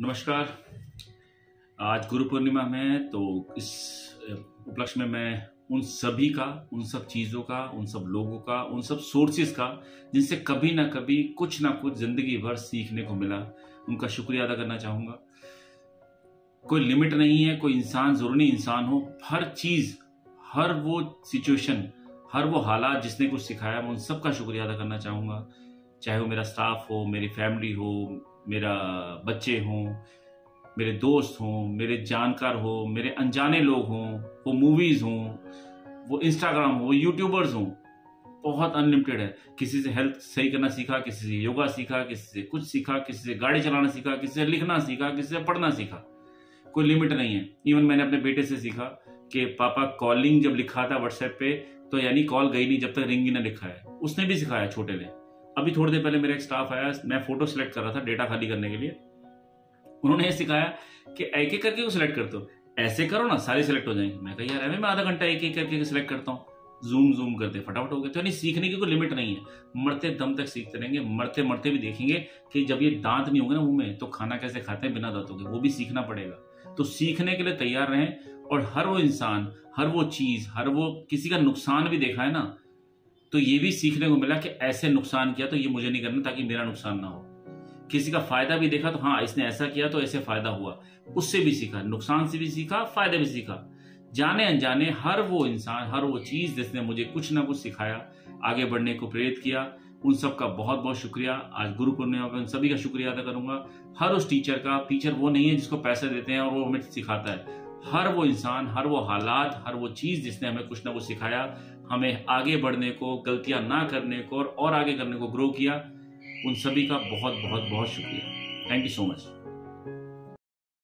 नमस्कार। आज गुरु पूर्णिमा में तो इस उपलक्ष्य में मैं उन सभी का, उन सब चीज़ों का, उन सब लोगों का, उन सब सोर्सेज का, जिनसे कभी ना कभी, कुछ ना कुछ ज़िंदगी भर सीखने को मिला, उनका शुक्रिया अदा करना चाहूँगा। कोई लिमिट नहीं है, कोई इंसान, ज़रूरी इंसान हो, हर चीज़, हर वो सिचुएशन हर वो हालात जिसने कुछ सिखाया, मैं उन सब का शुक्रिया अदा करना चाहूँगा। चाहे वो मेरा स्टाफ हो, मेरी फैमिली हो मेरा बच्चे हों, मेरे दोस्त हों, मेरे जानकार हो, मेरे अनजाने लोग हों, वो मूवीज़ हों, वो इंस्टाग्राम हो यूट्यूबर्स हों, बहुत अनलिमिटेड है। किसी से हेल्थ सही करना सीखा, किसी से योगा सीखा, किसी से कुछ सीखा, किसी से गाड़ी चलाना सीखा, किसी से लिखना सीखा, किसी से पढ़ना सीखा। कोई लिमिट नहीं है। इवन मैंने अपने बेटे से सीखा कि पापा कॉलिंग जब लिखा था व्हाट्सएप पे तो यानी कॉल गई नहीं जब तक रिंग ही ना लिखा है। उसने भी सिखाया छोटे ने अभी थोड़ी देर पहले मेरा एक स्टाफ आया, मैं फ़ोटो सिलेक्ट कर रहा था डेटा खाली करने के लिए। उन्होंने ये सिखाया कि एक एक करके सिलेक्ट करते हो? ऐसे करो ना, सारे सिलेक्ट हो जाएँगे। मैं कही, यार मैं आधा घंटा एक एक करके सिलेक्ट करता हूँ। जूम जूम करते फटाफट हो गए तो यानी सीखने की कोई लिमिट नहीं है। मरते दम तक सीखते रहेंगे, मरते मरते भी देखेंगे कि जब ये दांत नहीं होंगे ना मुँह में तो खाना कैसे खाते हैं बिना दांतों के? वो भी सीखना पड़ेगा। तो सीखने के लिए तैयार रहें और हर वो इंसान, हर वो चीज़, हर वो किसी का नुकसान भी देखा है ना तो ये भी सीखने को मिला कि ऐसे नुकसान किया तो ये मुझे नहीं करना ताकि मेरा नुकसान ना हो। किसी का फ़ायदा भी देखा तो हाँ इसने ऐसा किया तो ऐसे फ़ायदा हुआ। उससे भी सीखा, नुकसान से भी सीखा, फ़ायदा भी सीखा। जाने अनजाने हर वो इंसान, हर वो चीज़ जिसने मुझे कुछ ना कुछ सिखाया, आगे बढ़ने को प्रेरित किया, उन सब का बहुत बहुत शुक्रिया। आज गुरु पूर्णिमा का उन सभी का शुक्रिया अदा करूँगा। हर उस टीचर का टीचर वो नहीं है जिसको पैसे देते हैं और वो हमें सिखाता है। हर वो इंसान हर वो हालात हर वो चीज़ जिसने हमें कुछ ना कुछ सिखाया हमें आगे बढ़ने को गलतियाँ ना करने को और, और आगे करने को ग्रो किया उन सभी का बहुत बहुत बहुत शुक्रिया। Thank you so much